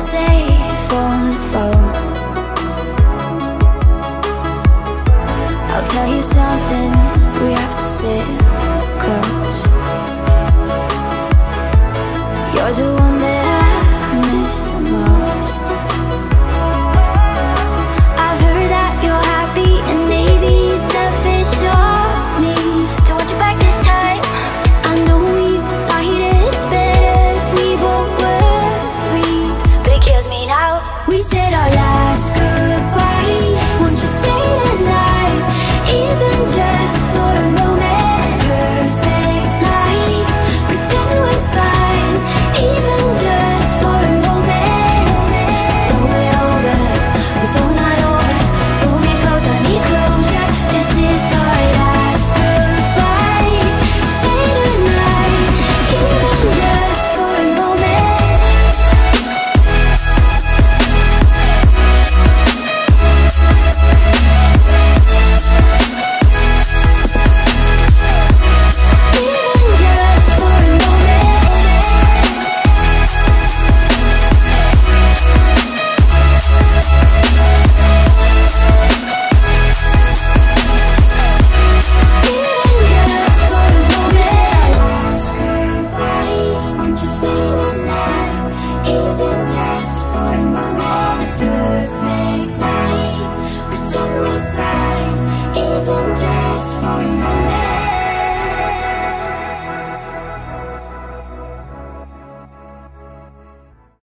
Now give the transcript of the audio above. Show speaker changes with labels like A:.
A: say said all